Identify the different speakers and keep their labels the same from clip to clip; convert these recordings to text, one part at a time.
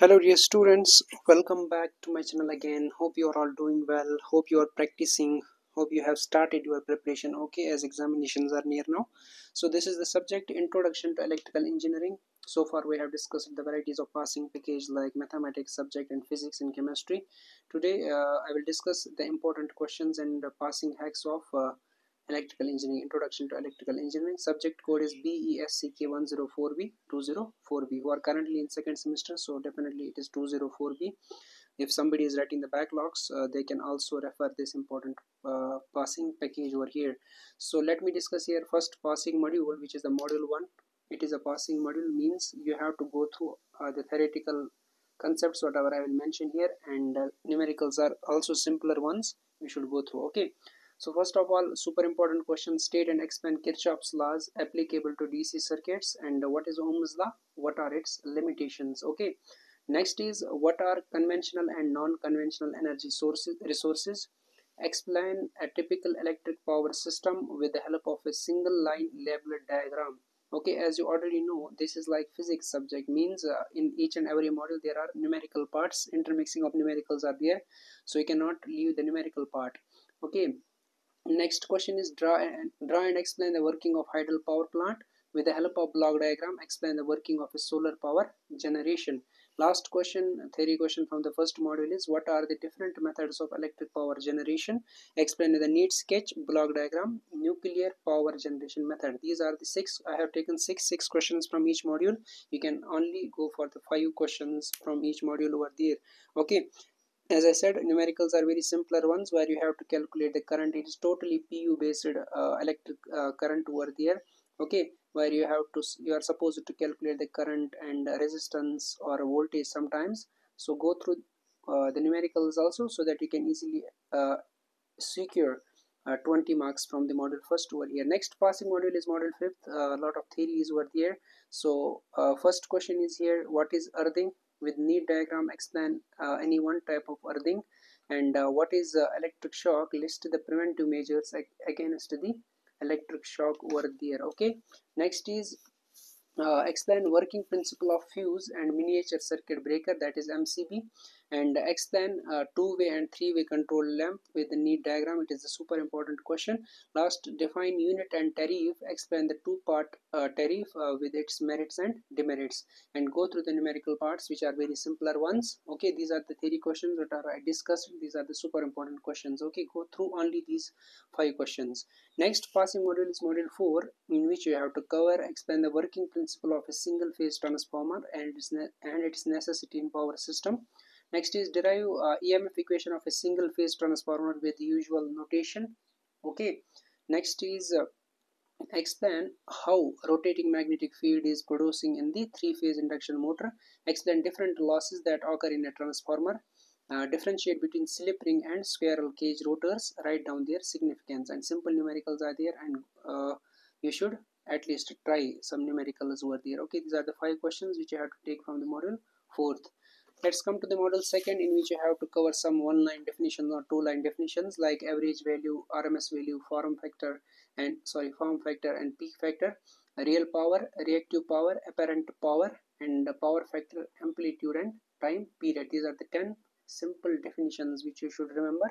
Speaker 1: hello dear students. Welcome back to my channel again. Hope you are all doing well. Hope you are practicing. Hope you have started your preparation okay as examinations are near now. So this is the subject introduction to electrical engineering. So far we have discussed the varieties of passing package like mathematics subject and physics and chemistry. Today uh, i will discuss the important questions and passing hacks of uh, electrical engineering introduction to electrical engineering. Subject code is BESCK104B 204B who are currently in second semester so definitely it is 204B if somebody is writing the backlogs uh, they can also refer this important uh, passing package over here. So let me discuss here first passing module which is the module 1 it is a passing module means you have to go through uh, the theoretical concepts whatever I will mention here and uh, numericals are also simpler ones. We should go through okay so first of all, super important question, state and explain Kirchhoff's laws applicable to DC circuits and what is Ohm's law, what are its limitations, okay. Next is what are conventional and non-conventional energy sources resources. Explain a typical electric power system with the help of a single line labeled diagram. Okay, as you already know, this is like physics subject means uh, in each and every module there are numerical parts, intermixing of numericals are there. So you cannot leave the numerical part. Okay, Next question is draw and, draw and explain the working of hydel power plant. With the help of block diagram, explain the working of a solar power generation. Last question, theory question from the first module is what are the different methods of electric power generation? Explain the neat sketch, block diagram, nuclear power generation method. These are the six. I have taken six six questions from each module. You can only go for the five questions from each module over there. Okay as I said numericals are very simpler ones where you have to calculate the current. It is totally PU based uh, electric uh, current over there okay? Where you have to you are supposed to calculate the current and resistance or voltage sometimes. So go through uh, the numericals also so that you can easily uh, secure uh, 20 marks from the module first over here. Next passing module is module fifth. Uh, a lot of theories over there. So first question is here. What is earthing with neat diagram explain uh, any one type of earthing. And uh, what is uh, electric shock? List the preventive measures against the electric shock over there okay? Next is uh, explain working principle of fuse and miniature circuit breaker that is MCB and explain uh, two-way and three-way control lamp with the neat diagram. It is a super important question. Last define unit and tariff. Explain the two-part uh, tariff uh, with its merits and demerits. And go through the numerical parts which are very simpler ones. Okay these are the theory questions that are I discussed. These are the super important questions. Okay go through only these five questions. Next passing module is module 4 in which you have to cover explain the working principle of a single phase transformer and its, and its necessity in power system Next is derive uh, EMF equation of a single phase transformer with usual notation. Okay. Next is uh, explain how rotating magnetic field is producing in the three-phase induction motor. Explain different losses that occur in a transformer. Uh, differentiate between slip ring and squirrel cage rotors. Write down their significance and simple numericals are there and uh, you should at least try some numericals over there. Okay, these are the five questions which you have to take from the module fourth. Let's come to the model second in which you have to cover some one line definitions or two line definitions like average value, RMS value, form factor and sorry form factor and peak factor, real power, reactive power, apparent power and power factor, amplitude and time period. These are the 10 simple definitions which you should remember.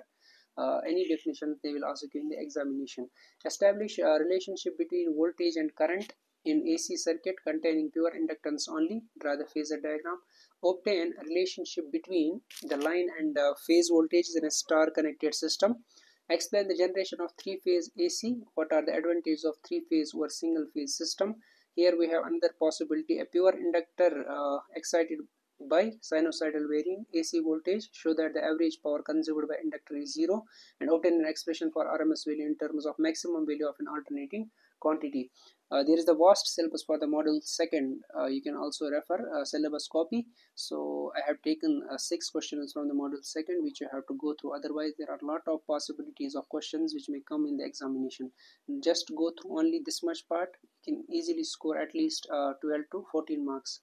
Speaker 1: Uh, any definition they will ask you in the examination. Establish a relationship between voltage and current in AC circuit containing pure inductance only. Draw the phasor diagram obtain a relationship between the line and the phase voltages in a star connected system. Explain the generation of three phase AC what are the advantages of three phase or single phase system? Here we have another possibility. A pure inductor uh, excited by sinusoidal varying AC voltage show that the average power consumed by inductor is zero and obtain an expression for RMS value in terms of maximum value of an alternating quantity. Uh, there is the vast syllabus for the module second. Uh, you can also refer uh, syllabus copy. So I have taken uh, six questions from the module second which you have to go through. Otherwise there are a lot of possibilities of questions which may come in the examination. Just go through only this much part. You can easily score at least uh, 12 to 14 marks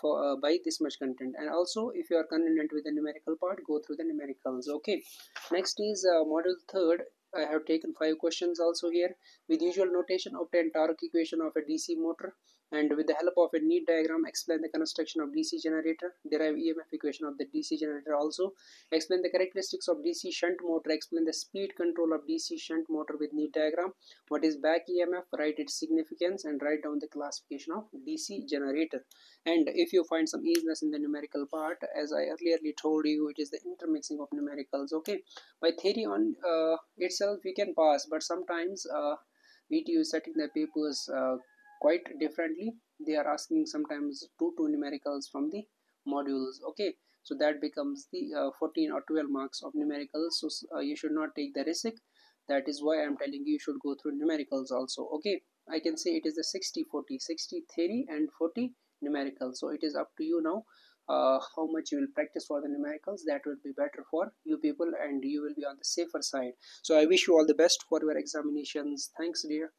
Speaker 1: for uh, by this much content. And also if you are convenient with the numerical part go through the numericals okay? Next is uh, module third I have taken five questions also here. With usual notation, obtain torque equation of a DC motor. and with the help of a neat diagram explain the construction of DC generator. Derive EMF equation of the DC generator also. Explain the characteristics of DC shunt motor. Explain the speed control of DC shunt motor with neat diagram. What is back EMF write its significance and write down the classification of DC generator. And if you find some easiness in the numerical part as I earlier told you it is the intermixing of numericals okay? By theory on uh, itself we can pass but sometimes uh, VTU is setting the papers uh, quite differently. They are asking sometimes two two numericals from the modules okay? So that becomes the uh, 14 or 12 marks of numericals so uh, you should not take the risk. That is why i'm telling you you should go through numericals also okay? I can say it is the 60 40 60 theory and 40 numerical so it is up to you now uh, how much you will practice for the numericals that will be better for you people and you will be on the safer side. So i wish you all the best for your examinations. Thanks dear